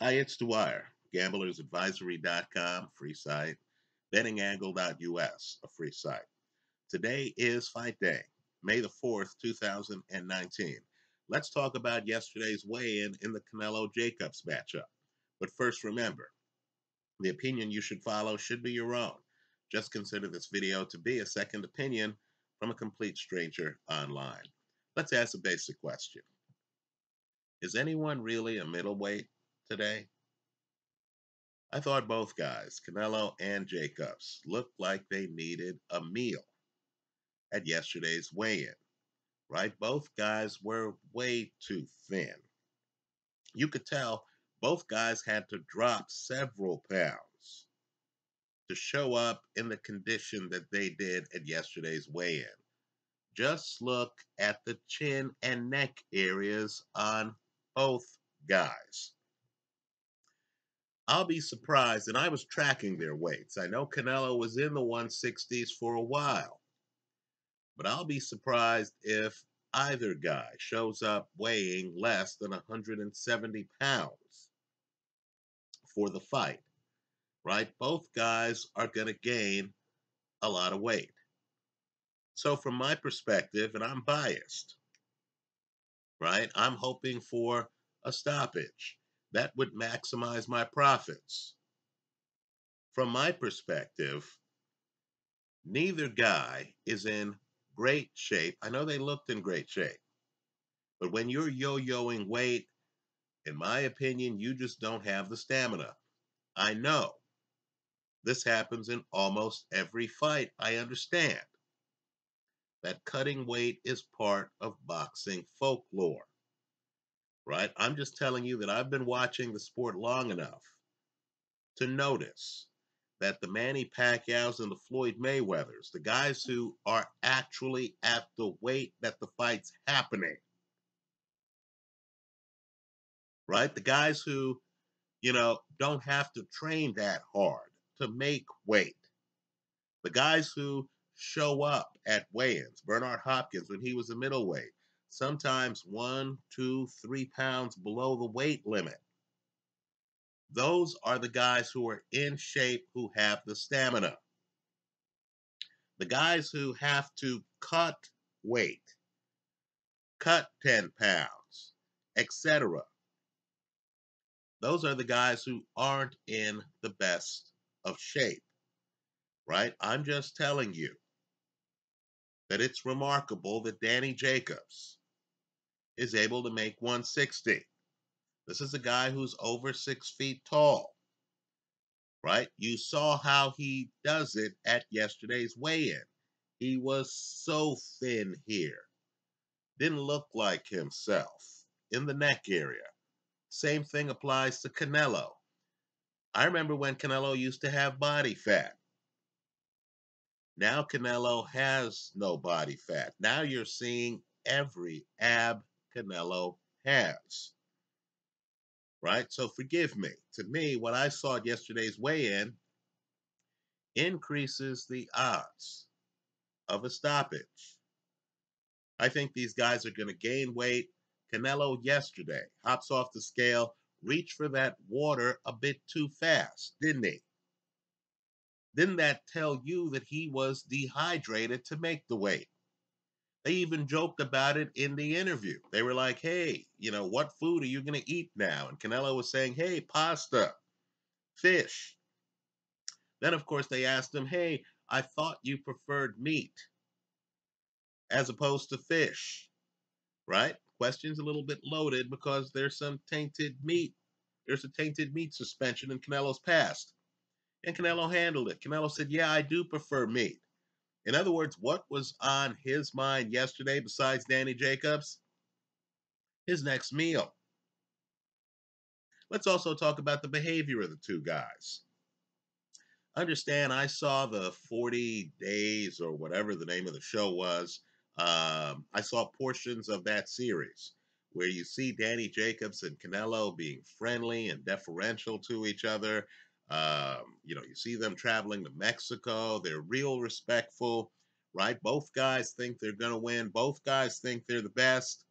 Hi, it's Dwyer, gamblersadvisory.com, free site, bettingangle.us, a free site. Today is fight day, May the 4th, 2019. Let's talk about yesterday's weigh-in in the Canelo Jacobs matchup. But first, remember, the opinion you should follow should be your own. Just consider this video to be a second opinion from a complete stranger online. Let's ask a basic question. Is anyone really a middleweight today? I thought both guys, Canelo and Jacobs, looked like they needed a meal at yesterday's weigh-in, right? Both guys were way too thin. You could tell both guys had to drop several pounds to show up in the condition that they did at yesterday's weigh-in. Just look at the chin and neck areas on both guys. I'll be surprised, and I was tracking their weights. I know Canelo was in the 160s for a while, but I'll be surprised if either guy shows up weighing less than 170 pounds for the fight, right? Both guys are going to gain a lot of weight. So, from my perspective, and I'm biased, right? I'm hoping for a stoppage that would maximize my profits. From my perspective, neither guy is in great shape. I know they looked in great shape, but when you're yo yoing weight, in my opinion, you just don't have the stamina. I know this happens in almost every fight. I understand that cutting weight is part of boxing folklore right? I'm just telling you that I've been watching the sport long enough to notice that the Manny Pacquiao's and the Floyd Mayweathers, the guys who are actually at the weight that the fight's happening, right? The guys who, you know, don't have to train that hard to make weight. The guys who show up at weigh-ins, Bernard Hopkins when he was a middleweight, sometimes one, two, three pounds below the weight limit. Those are the guys who are in shape who have the stamina. The guys who have to cut weight, cut 10 pounds, etc. Those are the guys who aren't in the best of shape, right? I'm just telling you that it's remarkable that Danny Jacobs, is able to make 160. This is a guy who's over six feet tall, right? You saw how he does it at yesterday's weigh in. He was so thin here, didn't look like himself in the neck area. Same thing applies to Canelo. I remember when Canelo used to have body fat. Now Canelo has no body fat. Now you're seeing every ab Canelo has. Right? So forgive me. To me, what I saw at yesterday's weigh in increases the odds of a stoppage. I think these guys are going to gain weight. Canelo yesterday hops off the scale, reached for that water a bit too fast, didn't he? Didn't that tell you that he was dehydrated to make the weight? They even joked about it in the interview. They were like, hey, you know, what food are you going to eat now? And Canelo was saying, hey, pasta, fish. Then, of course, they asked him, hey, I thought you preferred meat as opposed to fish, right? Question's a little bit loaded because there's some tainted meat. There's a tainted meat suspension in Canelo's past. And Canelo handled it. Canelo said, yeah, I do prefer meat. In other words, what was on his mind yesterday besides Danny Jacobs? His next meal. Let's also talk about the behavior of the two guys. Understand, I saw the 40 days or whatever the name of the show was. Um, I saw portions of that series where you see Danny Jacobs and Canelo being friendly and deferential to each other. Um, you know, you see them traveling to Mexico. They're real respectful, right? Both guys think they're going to win. Both guys think they're the best.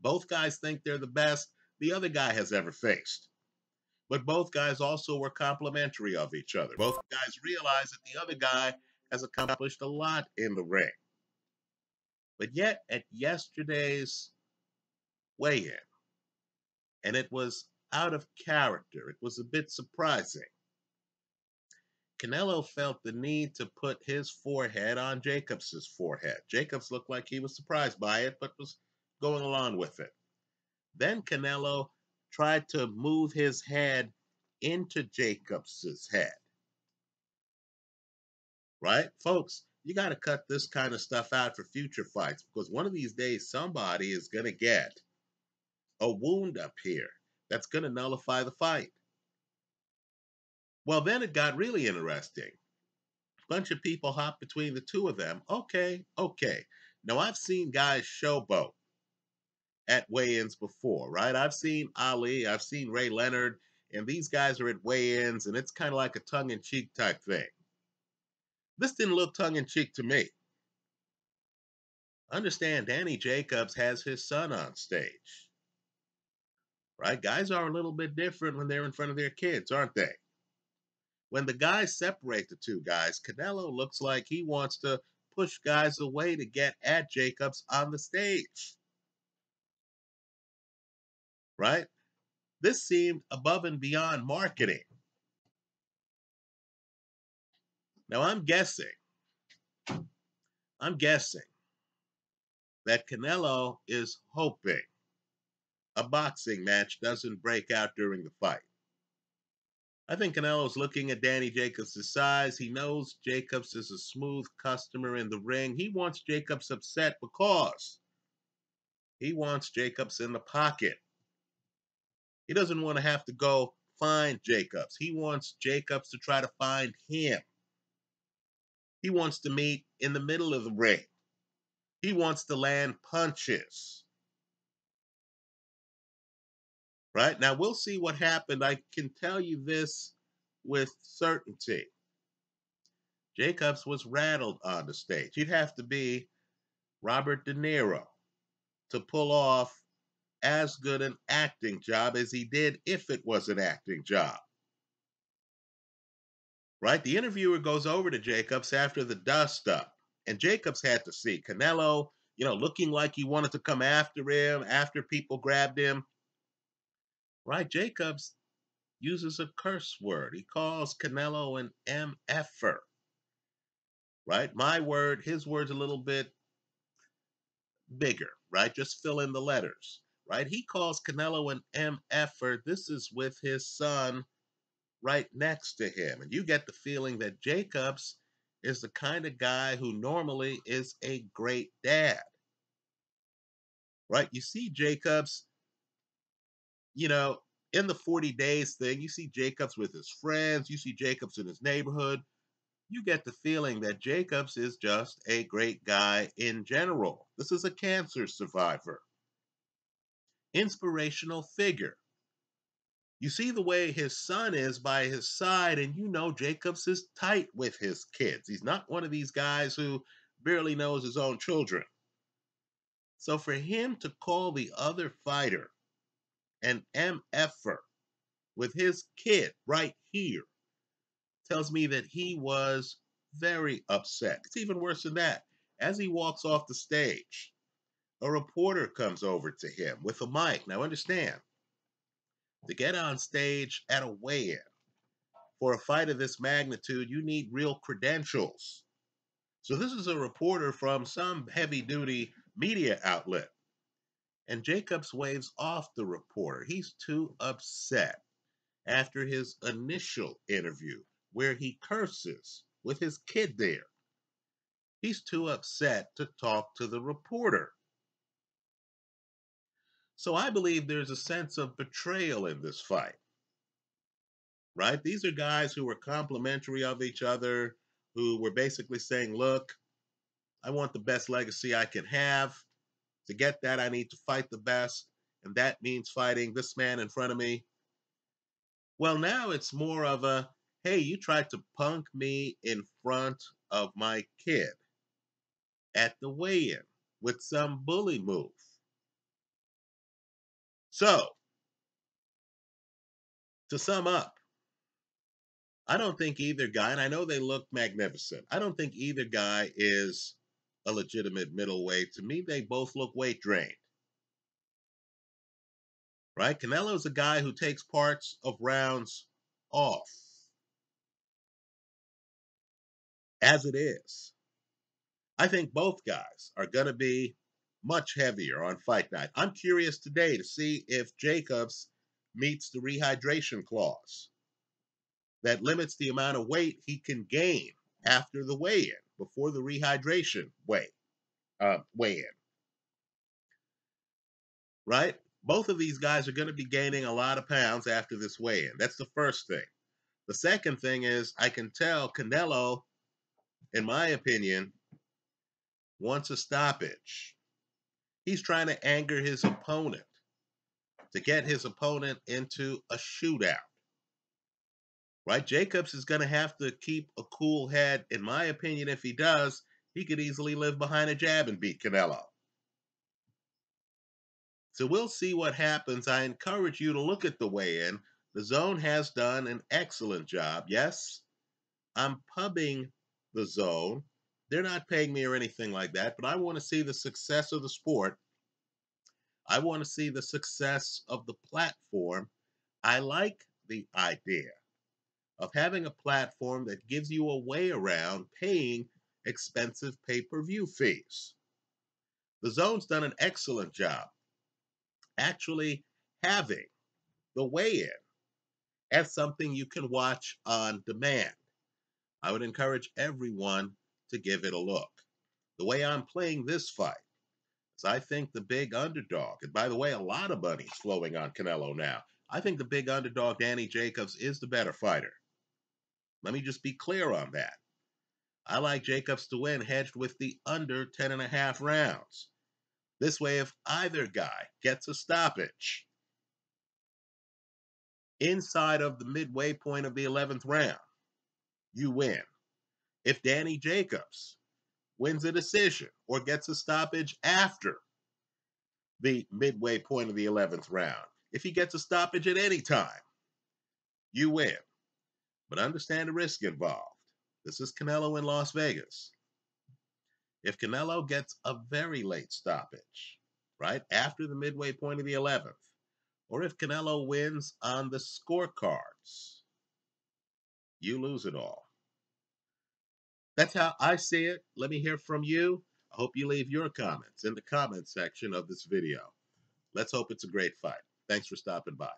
Both guys think they're the best the other guy has ever faced. But both guys also were complimentary of each other. Both guys realized that the other guy has accomplished a lot in the ring. But yet, at yesterday's weigh in, and it was out of character, it was a bit surprising. Canelo felt the need to put his forehead on Jacobs's forehead. Jacobs looked like he was surprised by it, but was going along with it. Then Canelo tried to move his head into Jacobs's head. Right? Folks, you got to cut this kind of stuff out for future fights because one of these days somebody is going to get a wound up here that's going to nullify the fight. Well, then it got really interesting. A bunch of people hopped between the two of them. Okay, okay. Now, I've seen guys showboat at weigh ins before, right? I've seen Ali, I've seen Ray Leonard, and these guys are at weigh ins, and it's kind of like a tongue in cheek type thing. This didn't look tongue in cheek to me. Understand, Danny Jacobs has his son on stage. Right? Guys are a little bit different when they're in front of their kids, aren't they? When the guys separate the two guys, Canelo looks like he wants to push guys away to get at Jacobs on the stage. Right? This seemed above and beyond marketing. Now I'm guessing, I'm guessing that Canelo is hoping a boxing match doesn't break out during the fight. I think Canelo's looking at Danny Jacobs' size. He knows Jacobs is a smooth customer in the ring. He wants Jacobs upset because he wants Jacobs in the pocket. He doesn't want to have to go find Jacobs. He wants Jacobs to try to find him. He wants to meet in the middle of the ring. He wants to land punches. Right? Now we'll see what happened. I can tell you this with certainty. Jacobs was rattled on the stage. You'd have to be Robert De Niro to pull off as good an acting job as he did if it was an acting job. Right? The interviewer goes over to Jacobs after the dust up, and Jacobs had to see Canelo, you know, looking like he wanted to come after him after people grabbed him right? Jacobs uses a curse word. He calls Canelo an MFer, right? My word, his word's a little bit bigger, right? Just fill in the letters, right? He calls Canelo an MFer. This is with his son right next to him. And you get the feeling that Jacobs is the kind of guy who normally is a great dad, right? You see Jacobs you know, in the 40 days thing, you see Jacobs with his friends, you see Jacobs in his neighborhood. You get the feeling that Jacobs is just a great guy in general. This is a cancer survivor, inspirational figure. You see the way his son is by his side, and you know Jacobs is tight with his kids. He's not one of these guys who barely knows his own children. So for him to call the other fighter an MFer with his kid right here tells me that he was very upset. It's even worse than that. As he walks off the stage, a reporter comes over to him with a mic. Now, understand, to get on stage at a weigh in for a fight of this magnitude, you need real credentials. So, this is a reporter from some heavy duty media outlet. And Jacobs waves off the reporter. He's too upset after his initial interview, where he curses with his kid there. He's too upset to talk to the reporter. So I believe there's a sense of betrayal in this fight. Right? These are guys who were complimentary of each other, who were basically saying, look, I want the best legacy I can have. To get that, I need to fight the best, and that means fighting this man in front of me. Well, now it's more of a hey, you tried to punk me in front of my kid at the weigh in with some bully move. So, To sum up, I don't think either guy, and I know they look magnificent, I don't think either guy is a legitimate middleweight. To me, they both look weight drained. Right? Canelo's a guy who takes parts of rounds off as it is. I think both guys are going to be much heavier on fight night. I'm curious today to see if Jacobs meets the rehydration clause that limits the amount of weight he can gain after the weigh-in, before the rehydration weigh, uh, weigh-in. Right? Both of these guys are going to be gaining a lot of pounds after this weigh-in. That's the first thing. The second thing is I can tell Canelo, in my opinion, wants a stoppage. He's trying to anger his opponent to get his opponent into a shootout. Right? Jacobs is going to have to keep a cool head. In my opinion, if he does, he could easily live behind a jab and beat Canelo. So we'll see what happens. I encourage you to look at the weigh in. DAZN has done an excellent job. Yes, I'm pubbing DAZN. They're not paying me or anything like that, but I want to see the success of the sport. I want to see the success of the platform. I like the idea of having a platform that gives you a way around paying expensive pay per view fees. DAZN's done an excellent job actually having the weigh in as something you can watch on demand. I would encourage everyone to give it a look. The way I'm playing this fight is I think the big underdog, and by the way, a lot of money's flowing on Canelo now. I think the big underdog, Danny Jacobs, is the better fighter. Let me just be clear on that. I like Jacobs to win hedged with the under 10 and a half rounds. This way, if either guy gets a stoppage inside of the midway point of the 11th round, you win. If Danny Jacobs wins a decision or gets a stoppage after the midway point of the 11th round, if he gets a stoppage at any time, you win. But understand the risk involved. This is Canelo in Las Vegas. If Canelo gets a very late stoppage, right, after the midway point of the 11th, or if Canelo wins on the scorecards, you lose it all. That's how I see it. Let me hear from you. I hope you leave your comments in the comment section of this video. Let's hope it's a great fight. Thanks for stopping by.